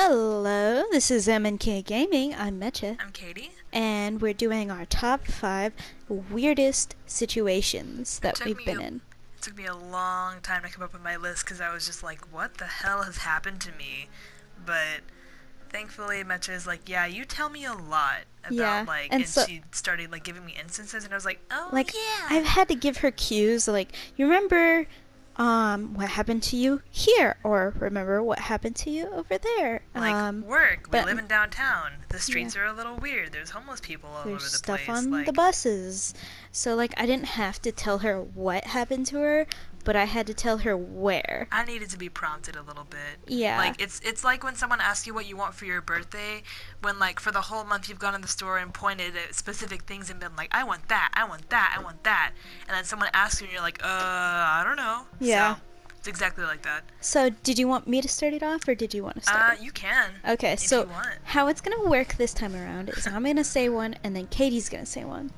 Hello, this is M&K Gaming. I'm Meche, I'm Katie. and we're doing our top five weirdest situations that we've been a- in. It took me a long time to come up with my list because I was just like, what the hell has happened to me? But thankfully, Meche is like, yeah, you tell me a lot about Yeah, like, and and, so- she started like giving me instances, and I was like, oh Like, yeah. I've had to give her cues, like, you remember um, what happened to you here, or remember what happened to you over there. like um, work. We but- live in downtown. The streets are a little weird. There's homeless people all over there's the stuff place. on like, the buses. So, like, I didn't have to tell her what happened to her, but I had to tell her where. I needed to be prompted a little bit. Yeah. Like it's it's like when someone asks you what you want for your birthday, when like for the whole month you've gone in the store and pointed at specific things and been like, I want that, I want that, I want that, and then someone asks you and you're like, uh, I don't know. Yeah. So, it's exactly like that. So, did you want me to start it off, or did you want to start? Uh, it? you can. Okay, so you want. how it's gonna work this time around is I'm gonna say one and then Katie's gonna say one,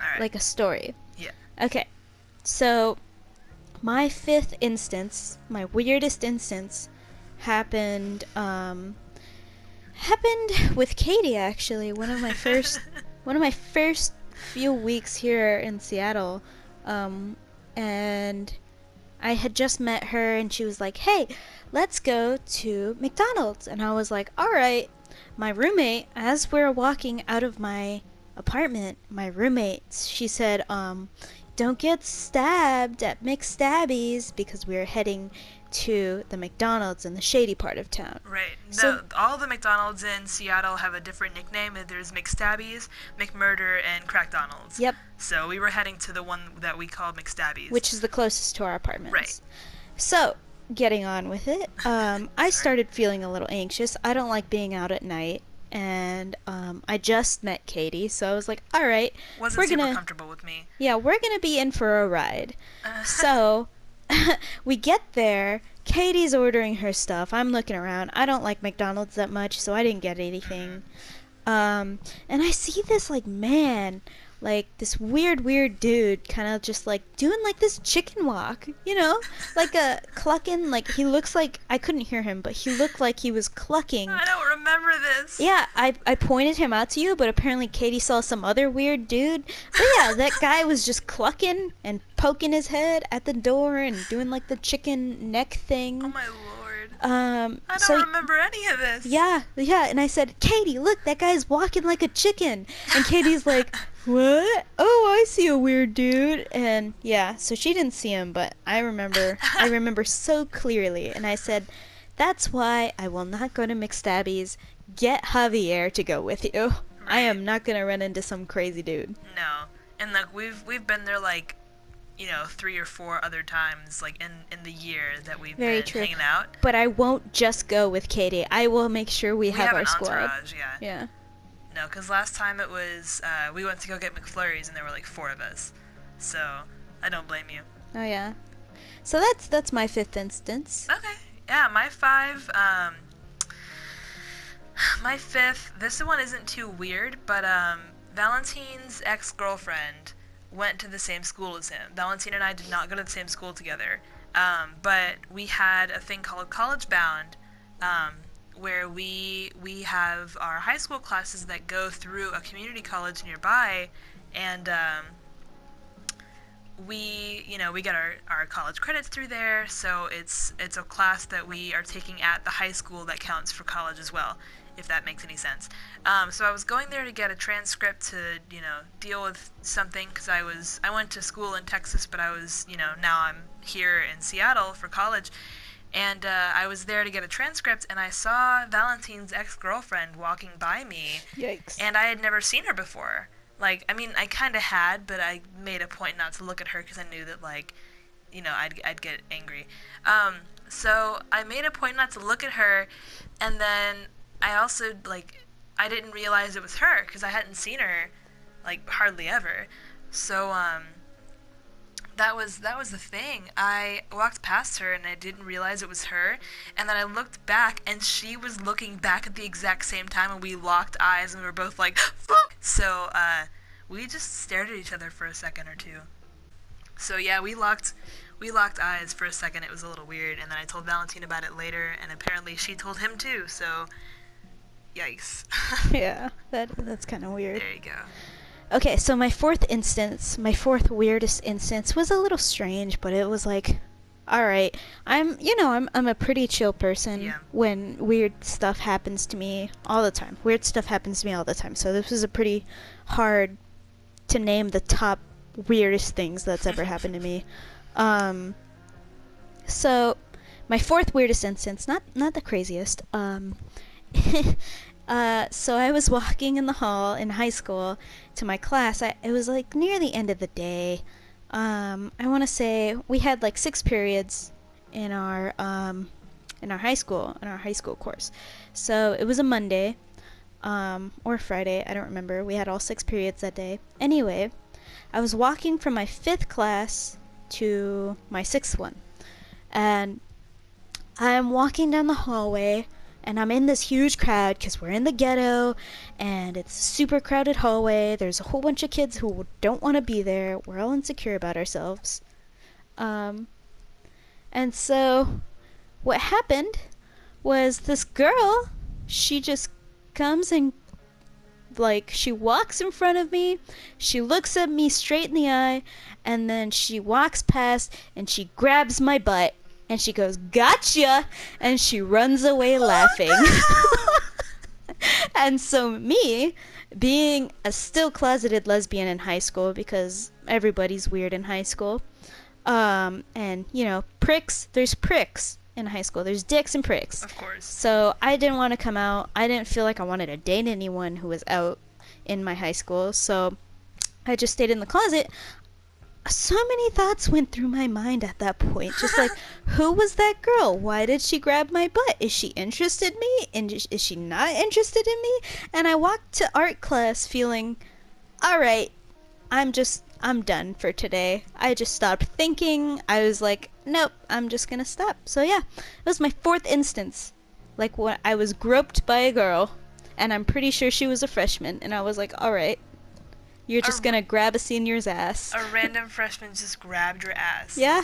All right. like a story. Yeah. Okay, so my fifth instance, my weirdest instance, happened um happened with Katie actually. One of my first one of my first few weeks here in Seattle, um, and I had just met her, and she was like, "Hey, let's go to McDonald's," and I was like, "All right." My roommate, as we're walking out of my apartment, my roommate, she said, um, "Don't get stabbed at McStabbies," because we're heading to the McDonald's in the shady part of town. Right. So- all the McDonald's in Seattle have a different nickname. There's McStabbies, McMurder, and Crackdonald's. Yep. So we were heading to the one that we called McStabbies. which is the closest to our apartments. Right. So, getting on with it, um, I started feeling a little anxious. I don't like being out at night, and um, I just met Katie, so I was like, "All right, wasn't we're super gonna, comfortable with me. yeah, we're gonna be in for a ride." Uh, So, we get there. Katie's ordering her stuff. I'm looking around. I don't like McDonald's that much, so I didn't get anything. Um, and I see this like man, like this weird, weird dude, kind of just like doing like this chicken walk, you know, like a clucking. Like he looks like I couldn't hear him, but he looked like he was clucking. I don't remember this. Yeah, I, I pointed him out to you, but apparently Katie saw some other weird dude. But yeah, that guy was just clucking and poking his head at the door and doing like the chicken neck thing. Oh my lord. Um, I don't so remember any of this. yeah, yeah, and I said, Katie, look, that guy's walking like a chicken. And Katie's like, what? Oh, I see a weird dude. And yeah, so she didn't see him, but I remember, I remember so clearly. And I said, that's why I will not go to McStabby's. Get Javier to go with you. I am not gonna run into some crazy dude. No. And like we've we've been there like you know, three or four other times like in in the year that we've Very been true. hanging out. But I won't just go with Katie. I will make sure we, We have, our an squad. entourage, yeah. Yeah. No, because last time it was uh, we went to go get McFlurries and there were like four of us. So I don't blame you. Oh yeah. So that's that's my fifth instance. Okay. Yeah, my five. Um, my fifth. This one isn't too weird, but um, Valentine's ex-girlfriend went to the same school as him. Valentine and I did not go to the same school together, um, but we had a thing called College Bound, um, where we we have our high school classes that go through a community college nearby, and um, we you know we get our, our college credits through there. So it's it's a class that we are taking at the high school that counts for college as well if that makes any sense um, so i was going there to get a transcript to you know deal with something because i was i went to school in texas but i was you know now i'm here in seattle for college and uh, i was there to get a transcript and i saw valentine's ex-girlfriend walking by me Yikes. and I had never seen her before. Like, I mean, I kind of had, but I made a point not to look at her because I knew that, like, you know, I'd, I'd get angry. Um, so I made a point not to look at her, and then I also, like, I didn't realize it was her because I hadn't seen her, like, hardly ever. So, um, that was that was the thing. I walked past her and I didn't realize it was her, and then I looked back and she was looking back at the exact same time, and we locked eyes and we were both like, "Fuck!" So uh, we just stared at each other for a second or two. So yeah, we locked we locked eyes for a second. It was a little weird, and then I told Valentine about it later, and apparently she told him too. So, yikes. yeah, that that's kind of weird. there you go. Okay, so my fourth instance, my fourth weirdest instance was a little strange, but it was like, all right, I'm, you know, I'm I'm a pretty chill person Yeah. when weird stuff happens to me all the time. Weird stuff happens to me all the time. So this was a pretty hard to name the top weirdest things that's ever happened to me. Um so my fourth weirdest instance, not not the craziest. Um uh so I was walking in the hall in high school to my class. I, it was like near the end of the day. Um, I want to say we had like six periods in our um, in our high school in our high school course. So it was a Monday um, or Friday. I don't remember. We had all six periods that day. Anyway, I was walking from my fifth class to my sixth one, and I'm walking down the hallway and I'm in this huge crowd because we're in the ghetto and it's a super crowded hallway. There's a whole bunch of kids who don't want to be there. We're all insecure about ourselves. Um, and so what happened was this girl, she just comes and like she walks in front of me, she looks at me straight in the eye, and then she walks past and she grabs my butt and she goes, "Gotcha!" and she runs away laughing. and so me, being a still closeted lesbian in high school because everybody's weird in high school, um, and you know, pricks. There's pricks in high school. There's dicks and pricks. Of course. So I didn't want to come out. I didn't feel like I wanted to date anyone who was out in my high school. So I just stayed in the closet. So many thoughts went through my mind at that point. Just like, who was that girl? Why did she grab my butt? Is she interested in me? And is she not interested in me? And I walked to art class feeling, all right, I'm just, I'm done for today. I just stopped thinking. I was like, nope, I'm just gonna stop. So yeah, it was my fourth instance. Like when I was groped by a girl, and I'm pretty sure she was a freshman, and I was like, all right, you're just A- gonna grab a senior's ass. A random freshman just grabbed your ass. Yeah,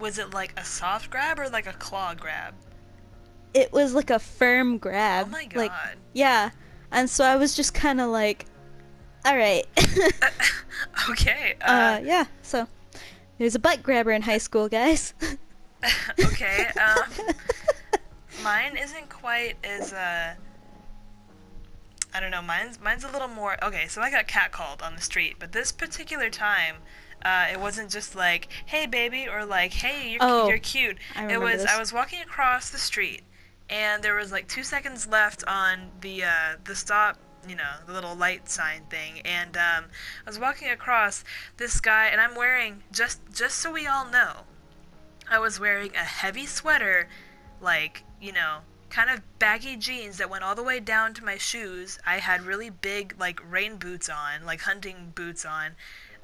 Was it like a soft grab or like a claw grab? it was like a firm grab. Oh my god. Like, yeah, and so I was just kind of like, all right. okay. uh, Uh, yeah. So there's a butt grabber in high school, guys. okay. Um, mine isn't quite as uh. I don't know. Mine's mine's a little more. Okay, so I got catcalled on the street, but this particular time, uh, it wasn't just like, "Hey, baby," or like, "Hey, you're, Oh, you're cute." It was this. I was walking across the street, and there was like two seconds left on the uh, the stop. You know, the little light sign thing, and um, I was walking across this guy, and I'm wearing just just so we all know, I was wearing a heavy sweater, like, you know, kind of baggy jeans that went all the way down to my shoes. I had really big, like, rain boots on, like hunting boots on.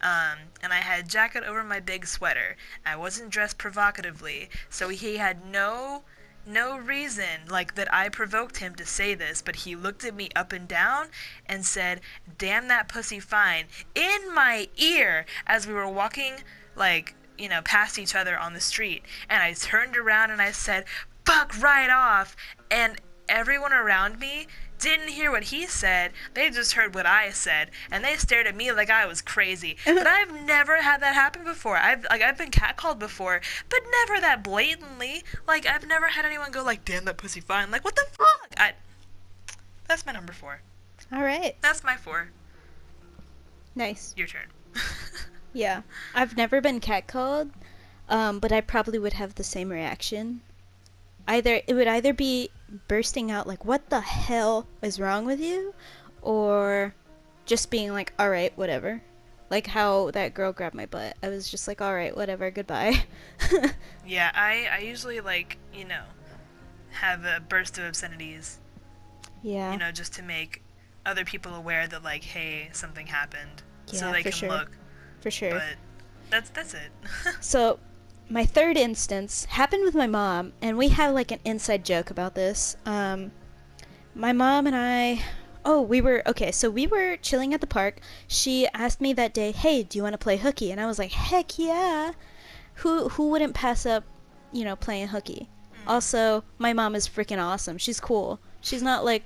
Um, and I had a jacket over my big sweater. I wasn't dressed provocatively, so he had no no reason like that I provoked him to say this, but he looked at me up and down and said, "Damn that pussy fine" in my ear as we were walking like, you know, past each other on the street. And I turned around and I said, "Fuck right off." And everyone around me didn't hear what he said. They just heard what I said, and they stared at me like I was crazy. But I've never had that happen before. I've like I've been catcalled before, but never that blatantly. Like I've never had anyone go like, "Damn that pussy fine." Like what the fuck? I. That's my number four. all right. That's my four. Nice. Your turn. Yeah. I've never been catcalled, um, but I probably would have the same reaction. Either it would either be bursting out like, "What the hell is wrong with you?" or just being like, "All right, whatever." Like how that girl grabbed my butt. I was just like, "All right, whatever, goodbye." yeah, I I usually like you know have a burst of obscenities. yeah. You know, just to make other people aware that like, hey, something happened, so they for can sure. look. for sure. But that's that's it. So, my third instance happened with my mom, and we have like an inside joke about this. Um, my mom and I, oh, we were okay. So we were chilling at the park. She asked me that day, "Hey, do you want to play hooky?" And I was like, "Heck yeah!" Who who wouldn't pass up, you know, playing hooky? Also, my mom is freaking awesome. She's cool. She's not like,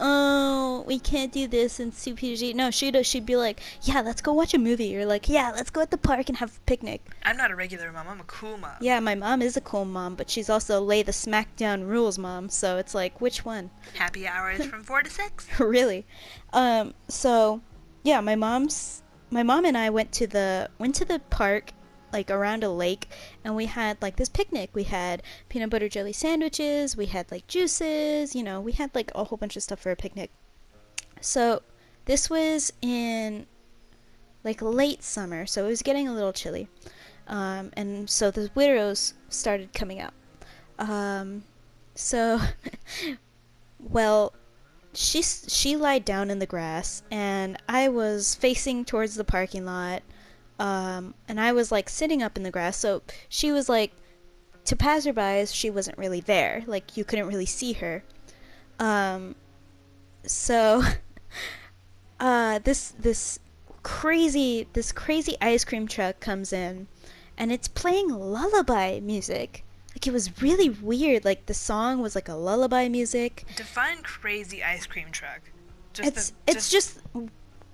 oh, we can't do this and too PG. No, she'd she'd be like, yeah, let's go watch a movie, or like, yeah, let's go at the park and have a picnic. I'm not a regular mom. I'm a cool mom. Yeah, my mom is a cool mom, but she's also lay the smackdown rules mom. So it's like, which one? Happy hours from four to six. really? Um. So, yeah, my mom's my mom and I went to the went to the park like around a lake and we had like this picnic. We had peanut butter jelly sandwiches we had like juices you know we had like a whole bunch of stuff for a picnic. So this was in like late summer so it was getting a little chilly um, and so the widows started coming out. Um, so well she she lied down in the grass and i was facing towards the parking lot um, and I was like sitting up in the grass. So she was like, to passerbys, she wasn't really there. Like you couldn't really see her. Um, so, uh, this this crazy this crazy ice cream truck comes in, and it's playing lullaby music. Like it was really weird. Like the song was like a lullaby music. Define crazy ice cream truck. Just it's the, it's just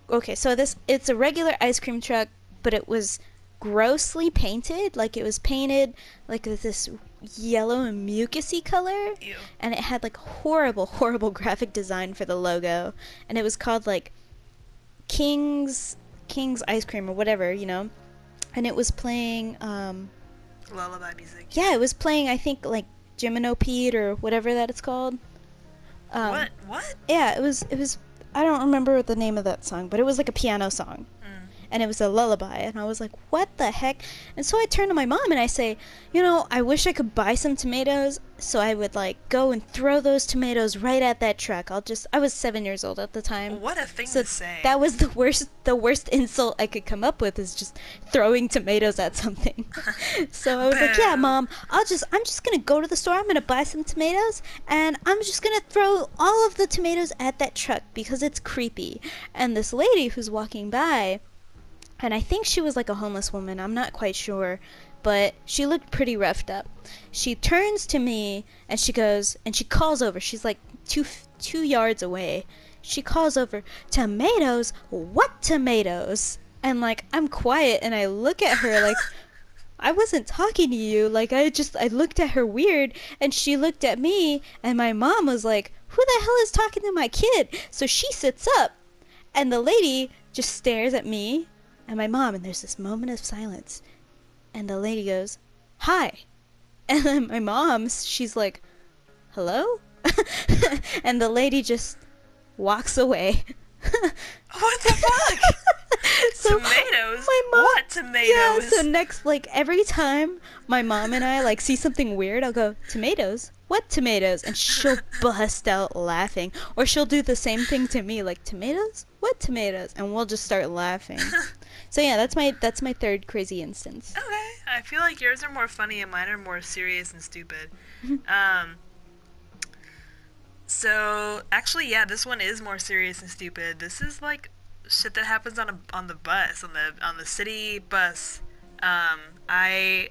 okay. So this it's a regular ice cream truck but it was grossly painted. Like it was painted like this yellow and mucusy color. Ew. And it had like horrible, horrible graphic design for the logo. And it was called like King's King's ice cream or whatever, you know. And it was playing um lullaby music. Yeah, it was playing I think like Pete or whatever that it's called. Um, what? What? Yeah, it was it was I don't remember the name of that song, but it was like a piano song and it was a lullaby and i was like what the heck? And so i turn to my mom and i say you know i wish i could buy some tomatoes so i would like go and throw those tomatoes right at that truck. I'll just i was seven years old at the time. What a thing so to say. that was the worst the worst insult i could come up with is just throwing tomatoes at something. So i was like yeah mom i'll just i'm just gonna go to the store i'm gonna buy some tomatoes and i'm just gonna throw all of the tomatoes at that truck because it's creepy. And this lady who's walking by and I think she was like a homeless woman. I'm not quite sure, but she looked pretty roughed up. She turns to me and she goes and she calls over. She's like two two yards away. She calls over, "Tomatoes? What tomatoes?" And like I'm quiet and I look at her like I wasn't talking to you. Like I just I looked at her weird and she looked at me and my mom was like, "Who the hell is talking to my kid?" So she sits up and the lady just stares at me and my mom, and there's this moment of silence. And the lady goes, Hi. And then my mom, she's like, Hello? and the lady just walks away. what the fuck? so tomatoes? My mom, what tomatoes? Yeah, so next, like, every time my mom and I, like, see something weird, I'll go, Tomatoes? What tomatoes? And she'll bust out laughing. Or she'll do the same thing to me, like, Tomatoes? What tomatoes? And we'll just start laughing. So yeah, that's my that's my third crazy instance. Okay, I feel like yours are more funny and mine are more serious and stupid. um. So actually, yeah, this one is more serious and stupid. This is like shit that happens on a on the bus on the on the city bus. Um, I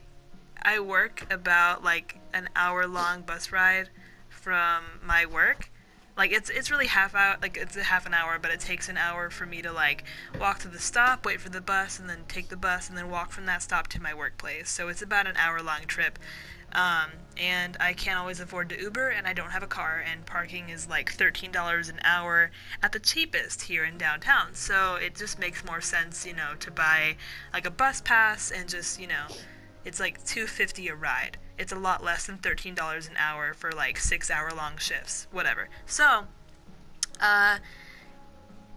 I work about like an hour long bus ride from my work like it's it's really half out like it's a half an hour but it takes an hour for me to like walk to the stop wait for the bus and then take the bus and then walk from that stop to my workplace so it's about an hour long trip um, and I can't always afford to Uber, and I don't have a car, and parking is like $13 an hour at the cheapest here in downtown. So it just makes more sense, you know, to buy like a bus pass and just, you know, it's like 250 a ride it's a lot less than $13 an hour for like six hour long shifts, whatever. So, uh,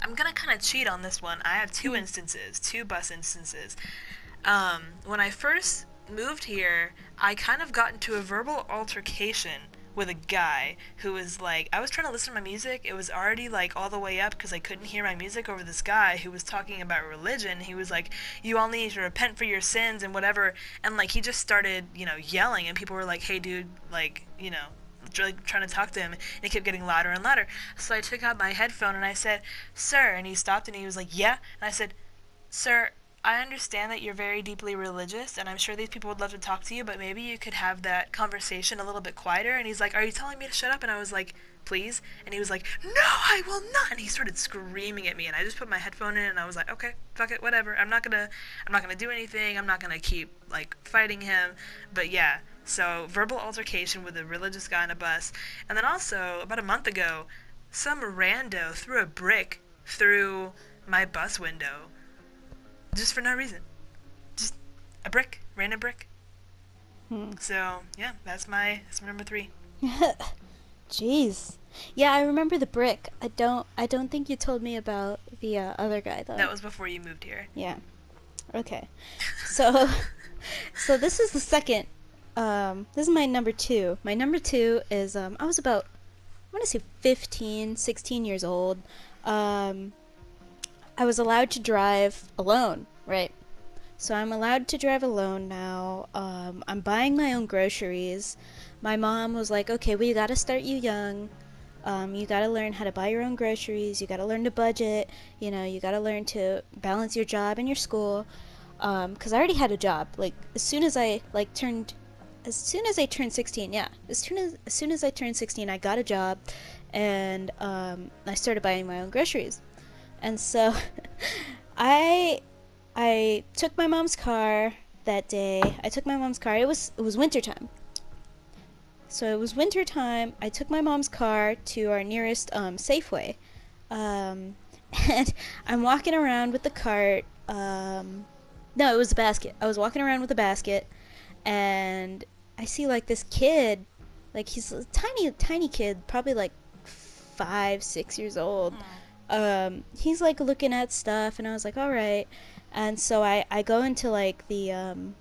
I'm gonna kind of cheat on this one. I have two hmm. instances, two bus instances. Um, when I first moved here, I kind of got into a verbal altercation with a guy who was like, I was trying to listen to my music. It was already like all the way up because I couldn't hear my music over this guy who was talking about religion. He was like, You all need to repent for your sins and whatever. And like, he just started, you know, yelling, and people were like, Hey, dude, like, you know, trying to talk to him, and it kept getting louder and louder. So I took out my headphone and I said, "Sir," and he stopped and he was like, "Yeah," and I said, "Sir." I understand that you're very deeply religious, and I'm sure these people would love to talk to you, but maybe you could have that conversation a little bit quieter. And he's like, Are you telling me to shut up? And I was like, Please. And he was like, No, I will not. And he started screaming at me, and I just put my headphone in, and I was like, Okay, fuck it, whatever. I'm not gonna, I'm not gonna do anything. I'm not gonna keep like fighting him. But yeah, so verbal altercation with a religious guy on a bus, and then also about a month ago, some rando threw a brick through my bus window just for no reason. Just a brick, random brick. Hmm. So yeah, that's my that's my number three. Jeez. Yeah, I remember the brick. I don't. I don't think you told me about the uh, other guy though. That was before you moved here. Yeah. Okay. So, so this is the second. Um, this is my number two. My number two is um, I was about, I want to say 15, 16 years old. Um, I was allowed to drive alone, right? So I'm allowed to drive alone now. Um, I'm buying my own groceries. My mom was like, okay, we gotta start you young. Um, you gotta learn how to buy your own groceries. You gotta learn to budget. You know, you gotta learn to balance your job and your school. Because I already had a job. Like as soon as I like turned, as soon as I turned 16, yeah, as soon as as soon as I turned 16, I got a job, and um, I started buying my own groceries. And so, I I took my mom's car that day. I took my mom's car. It was it was wintertime. So it was winter time. I took my mom's car to our nearest um, Safeway, um, and I'm walking around with the cart. Um, no, it was a basket. I was walking around with a basket, and I see like this kid, like he's a tiny, tiny kid, probably like five, six years old. Um, he's like looking at stuff, and I was like, all right. And so I, I go into like the um,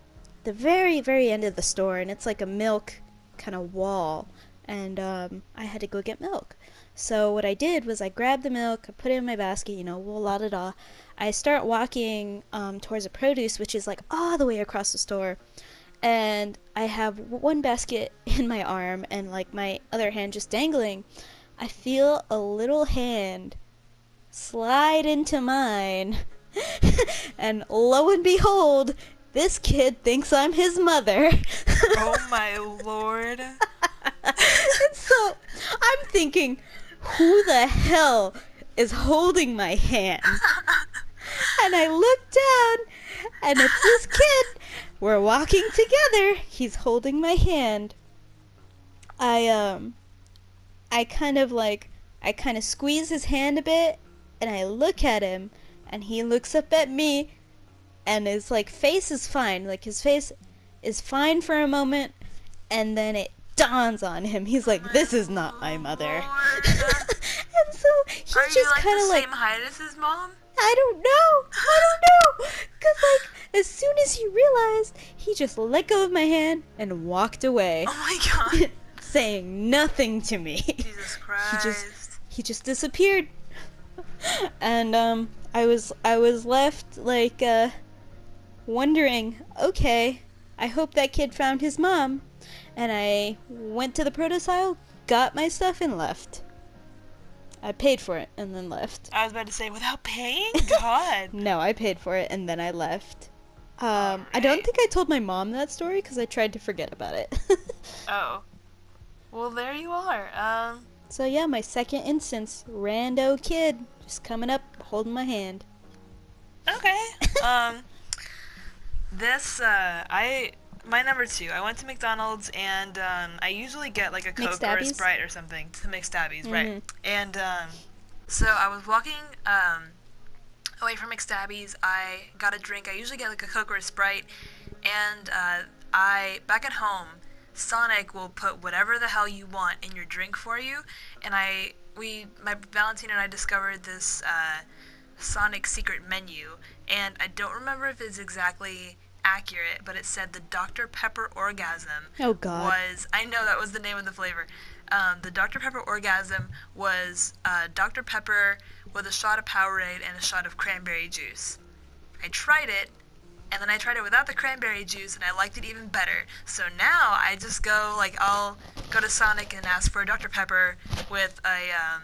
the very very end of the store, and it's like a milk kind of wall, and um, I had to go get milk. So what I did was I grabbed the milk, I put it in my basket, you know, la da da. I start walking um, towards the produce, which is like all the way across the store, and I have one basket in my arm and like my other hand just dangling. I feel a little hand slide into mine, and lo and behold, this kid thinks I'm his mother. Oh my lord. so I'm thinking, who the hell is holding my hand? and I look down, and it's this kid. We're walking together. He's holding my hand. I um, I kind of like, I kind of squeeze his hand a bit, and I look at him, and he looks up at me, and his like face is fine. Like his face is fine for a moment, and then it dawns on him. He's like, "This is not my mother." Oh, and so he's Are just like kind the of like, same height as his mom? I don't know, I don't know, cause like as soon as he realized, he just let go of my hand and walked away, Oh my god. saying nothing to me. Jesus Christ. just- he just disappeared. And um I was I was left like uh wondering, okay, I hope that kid found his mom. And I went to the produce aisle, got my stuff and left. I paid for it and then left. I was about to say without paying? God. No, I paid for it and then I left. Um, I don't think I told my mom that story because I tried to forget about it. Oh. Well, there you are. Um, so yeah, my second instance, rando kid, just coming up, holding my hand. okay. um, this, uh, I, my number two, I went to McDonald's and, um, I usually get like a Coke or a Sprite or something to McStabbies, right? Mhm. And, um, so I was walking, um, away from McStabbies. I got a drink. I usually get like a Coke or a Sprite. And, uh, I, back at home, Sonic will put whatever the hell you want in your drink for you. And I, we, my Valentine and I discovered this, uh, Sonic secret menu, and I don't remember if it's exactly accurate, but it said the Dr. Pepper orgasm Oh God. was I know that was the name of the flavor. Um, the Dr. Pepper orgasm was uh, Dr. Pepper with a shot of Powerade and a shot of cranberry juice. I tried it. And then I tried it without the cranberry juice, and I liked it even better. So now I just go like I'll go to Sonic and ask for a Dr Pepper with a um,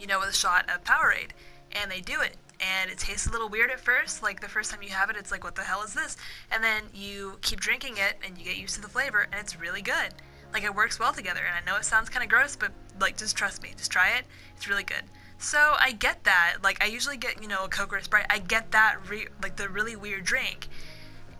you know, with a shot of Powerade, and they do it. And it tastes a little weird at first. Like the first time you have it, it's like, what the hell is this? And then you keep drinking it, and you get used to the flavor, and it's really good. Like it works well together. And I know it sounds kind of gross, but like just trust me, just try it. It's really good. So I get that. Like I usually get, you know, a Coke or a Sprite. I get that, like the really weird drink.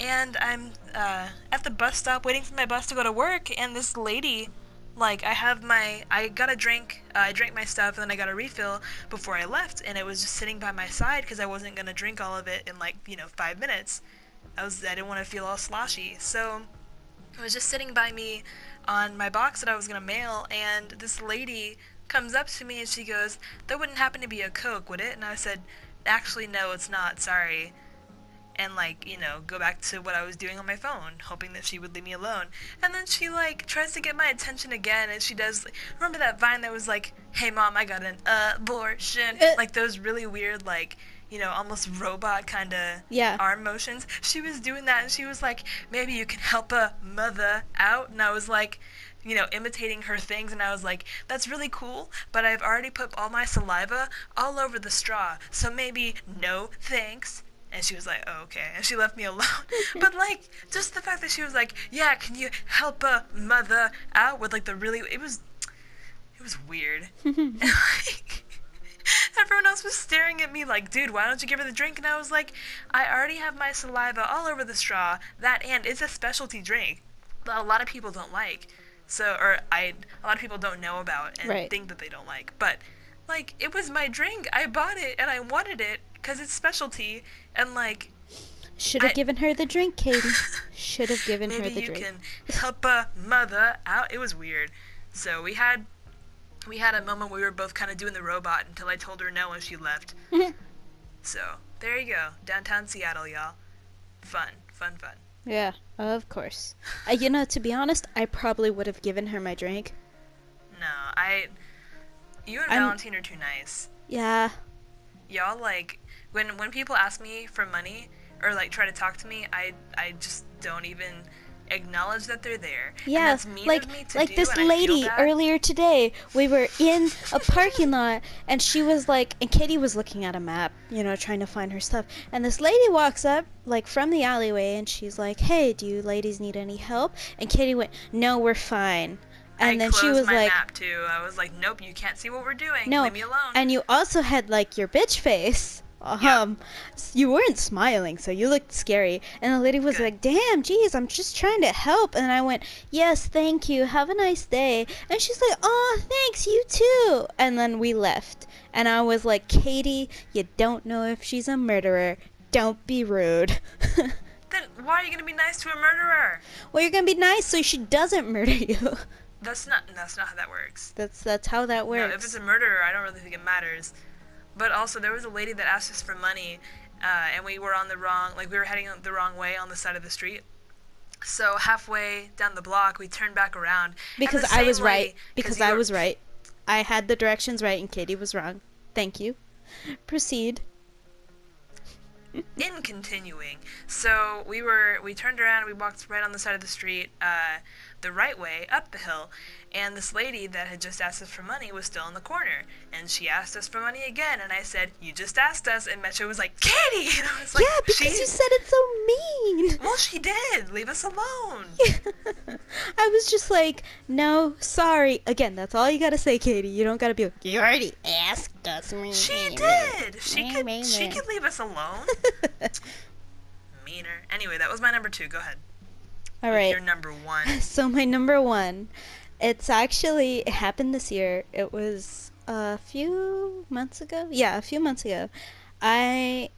And I'm uh, at the bus stop waiting for my bus to go to work, and this lady like I have my I got a drink, uh, I drank my stuff, and then I got a refill before I left, and it was just sitting by my side because I wasn't gonna drink all of it in like you know five minutes. I was I didn't want to feel all sloshy, so it was just sitting by me on my box that I was gonna mail, and this lady comes up to me and she goes, "That wouldn't happen to be a Coke, would it?" And I said, "Actually, no, it's not. Sorry." and like you know go back to what I was doing on my phone, hoping that she would leave me alone. And then she like tries to get my attention again, and she does. Remember that vine that was like, "Hey mom, I got an abortion," like those really weird like. You know, almost robot kind of Yeah. arm motions. She was doing that, and she was like, "Maybe you can help a mother out." And I was like, you know, imitating her things, and I was like, that's really cool, but I've already put all my saliva all over the straw, so maybe no thanks. And she was like, oh, okay. And she left me alone. but, like, just the fact that she was like, yeah, can you help a mother out with, like, the really. It was. It was weird. and, like. Everyone else was staring at me like, dude, why don't you give her the drink? And I was like, I already have my saliva all over the straw. That and it's a specialty drink that a lot of people don't like. So, or I, a lot of people don't know about and Right. think that they don't like. But, like, it was my drink. I bought it and I wanted it because it's specialty. And, like, Should have given her the drink, Katie. Should have given her maybe the you drink. can help a mother out. It was weird. So we had, we had a moment where we were both kind of doing the robot until I told her no and she left. So there you go, downtown Seattle, y'all. Fun, fun, fun. yeah, of course. Uh, you know, to be honest, I probably would have given her my drink. No, I, you and I'm- Valentine are too nice. Yeah, Y'all like when when people ask me for money or like try to talk to me, I I just don't even acknowledge that they're there. And yeah. that's mean Like of me to like do, this and I feel lady earlier today. We were in a parking lot, and she was like, and Kitty was looking at a map, you know, trying to find her stuff. And this lady walks up, like from the alleyway, and she's like, "Hey, do you ladies need any help?" And Kitty went, "No, we're fine." And I then she was my like, map too. I was like, nope, you can't see what we're doing. No, Leave me alone. And you also had like your bitch face. Um, you weren't smiling, so you looked scary. And the lady was like, "Damn, geez, I'm just trying to help." And I went, "Yes, thank you. Have a nice day." And she's like, "Oh, thanks, you too." And then we left. And I was like, "Katie, you don't know if she's a murderer. Don't be rude." then why are you gonna be nice to a murderer? well, you're gonna be nice so she doesn't murder you. That's not that's not how that works. that's that's how that works. No, if it's a murderer, I don't really think it matters. But also, there was a lady that asked us for money, uh, and we were on the wrong, like we were heading the wrong way on the side of the street. So halfway down the block, we turned back around. because I was right. Because I were- was right. I had the directions right and Katie was wrong. Thank you. Proceed. in continuing so we were we turned around we walked right on the side of the street uh, the right way up the hill and this lady that had just asked us for money was still in the corner. And she asked us for money again and i said you just asked us. And metro was like katie! And i was like yeah, because "She- you said it so mean. well she did. Leave us alone. I was just like, no, sorry. Again, that's all you gotta say, Katie. You don't gotta be like, you already asked us. she did. She could she could leave us alone. Meaner. Anyway that was my number two. Go ahead All right. your number one So my number one, it's actually it happened this year. It was a few months ago. Yeah, a few months ago. I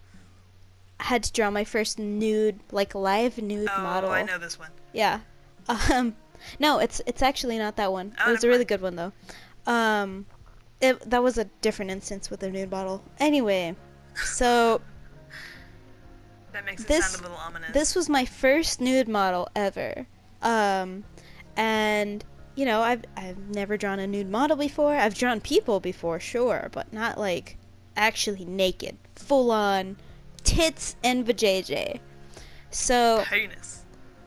had to draw my first nude, like live nude oh model. i know this one Yeah. Um, no, it's it's actually not that one. Oh, it was a really mind. good one though. Um, it, that was a different instance with a nude model. Anyway, so that makes it This- sound a little ominous this was my first nude model ever. Um, and you know, I've I've never drawn a nude model before. I've drawn people before, sure, but not like actually naked, full on tits and vajayjay. So Heinous.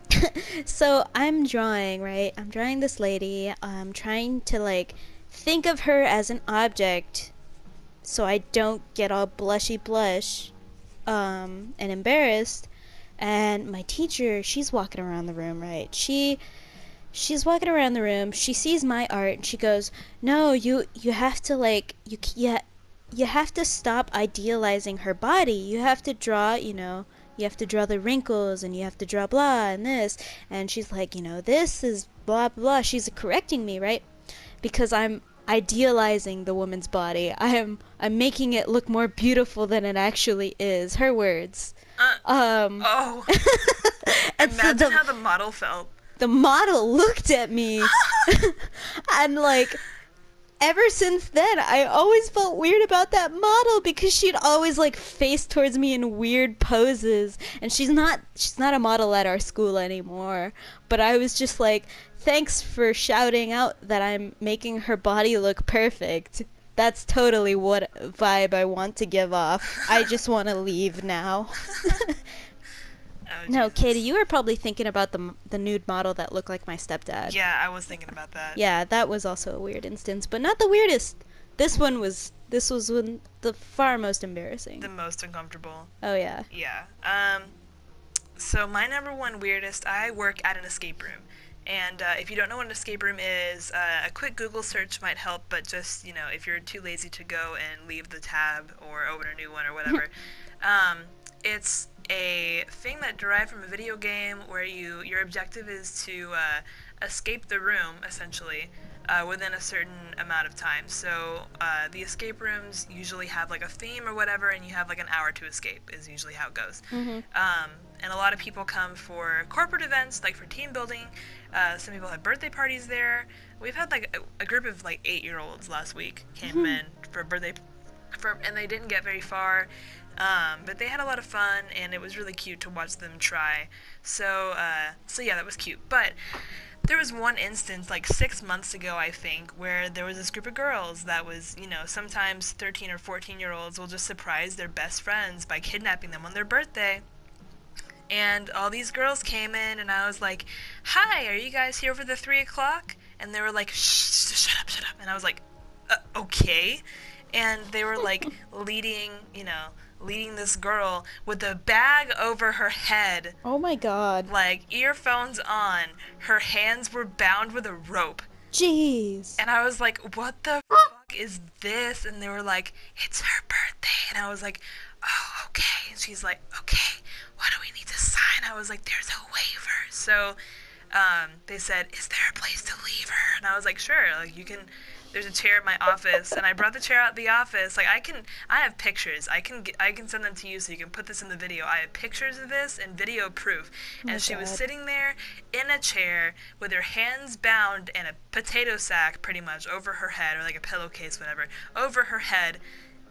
so I'm drawing, right? I'm drawing this lady. I'm trying to like think of her as an object so I don't get all blushy blush um, and embarrassed. And my teacher, she's walking around the room, right? She she's walking around the room. She sees my art and she goes, "No, you you have to like you yeah, you have to stop idealizing her body. You have to draw, you know, you have to draw the wrinkles and you have to draw blah and this." And she's like, "You know, this is blah blah." She's correcting me, right? Because I'm idealizing the woman's body. I am I'm making it look more beautiful than it actually is. Her words. Uh, Um oh, and so imagine the, how the model felt. the model looked at me and like ever since then I always felt weird about that model because she'd always like face towards me in weird poses. And she's not she's not a model at our school anymore. But I was just like thanks for shouting out that I'm making her body look perfect. That's totally what vibe I want to give off. I just want to leave now Oh, no Jesus. Katie you were probably thinking about the the nude model that looked like my stepdad Yeah, I was thinking about that. Yeah, that was also a weird instance, but not the weirdest. This one was this was one the far most embarrassing. The most uncomfortable. oh yeah. Yeah. Um. So my number one weirdest. I work at an escape room, and uh, if you don't know what an escape room is, uh, a quick Google search might help. But just you know, if you're too lazy to go and leave the tab or open a new one or whatever, um, it's a thing that derived from a video game where you your objective is to uh, escape the room essentially. Uh, within a certain amount of time. So uh, the escape rooms usually have like a theme or whatever, and you have like an hour to escape. Is usually how it goes. Mhm. Um, and a lot of people come for corporate events, like for team building. Uh, some people have birthday parties there. We've had like a, a group of like eight-year-olds last week came Mhm. in for birthday, for, and they didn't get very far. Um, but they had a lot of fun, and it was really cute to watch them try. So, uh, so yeah, that was cute. But there was one instance like six months ago i think where there was this group of girls that was you know sometimes 13 or 14 year olds will just surprise their best friends by kidnapping them on their birthday and all these girls came in and i was like hi are you guys here for the three o'clock and they were like Shh, shut up shut up and i was like uh, okay and they were like leading you know leading this girl with a bag over her head Oh my god. like earphones on. Her hands were bound with a rope. Jeez. And I was like, what the fuck is this? And they were like, it's her birthday. And I was like, oh, okay. And she's like, okay, what do we need to sign? I was like, there's a waiver. So um, they said, is there a place to leave her? And I was like, sure. Like, you can. There's a chair in my office, and I brought the chair out the office. Like I can, I have pictures. I can, I can send them to you so you can put this in the video. I have pictures of this and video proof. my and she was sitting there in a chair with her hands bound and a potato sack, pretty much over her head, or like a pillowcase, whatever, over her head.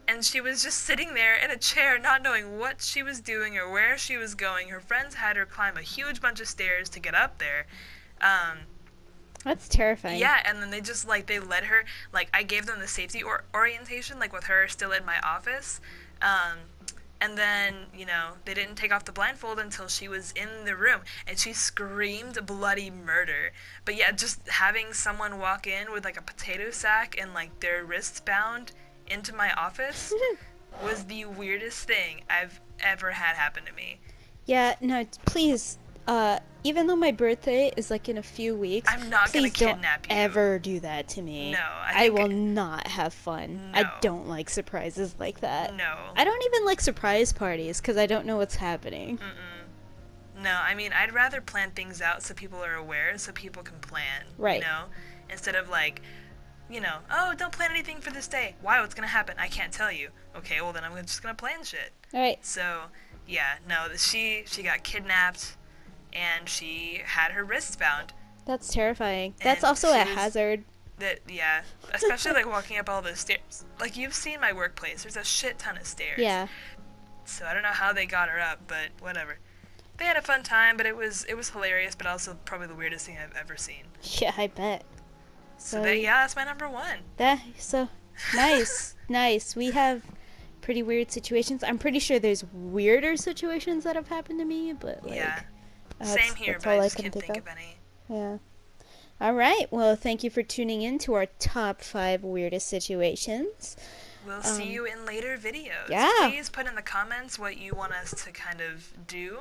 And she was just sitting there in a chair, not knowing what she was doing or where she was going. Her friends had her climb a huge bunch of stairs to get up there. Um, That's terrifying. yeah, and then they just like they led her like I gave them the safety or- orientation like with her still in my office. Um, and then, you know, they didn't take off the blindfold until she was in the room and she screamed bloody murder. But yeah, just having someone walk in with like a potato sack and like their wrists bound into my office was the weirdest thing I've ever had happen to me. Yeah, no, please uh even though my birthday is like in a few weeks, I'm not gonna please don't kidnap you. ever do that to me. No, I I, will not have fun. No. I don't like surprises like that. No. I don't even like surprise parties because I don't know what's happening. Mm-mm. No, I mean, I'd rather plan things out so people are aware, so people can plan. Right. You know, instead of like, you know, oh, don't plan anything for this day. Why? What's gonna happen? I can't tell you. Okay, well then I'm just gonna plan shit. All right. So, yeah, no, she she got kidnapped, and she had her wrists bound. That's terrifying. That's also a hazard. That yeah, especially like walking up all those stairs. Like you've seen my workplace. There's a shit ton of stairs. Yeah. So I don't know how they got her up, but whatever. They had a fun time, but it was it was hilarious, but also probably the weirdest thing I've ever seen. Yeah, I bet. So So that, yeah, that's my number one. That so nice, nice. We have pretty weird situations. I'm pretty sure there's weirder situations that have happened to me, but like, yeah. That's, Same here, that's but all I I just can can't think think of. of any. Yeah. All right. Well, thank you for tuning in to our top five weirdest situations. We'll see Um, you in later videos. yeah. Please put in the comments what you want us to kind of do,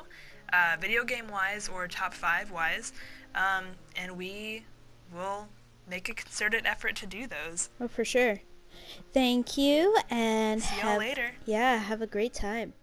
uh, video game wise or top five wise, um, and we will make a concerted effort to do those. Oh, for sure. Thank you, and See y'all later. Yeah, have a great time.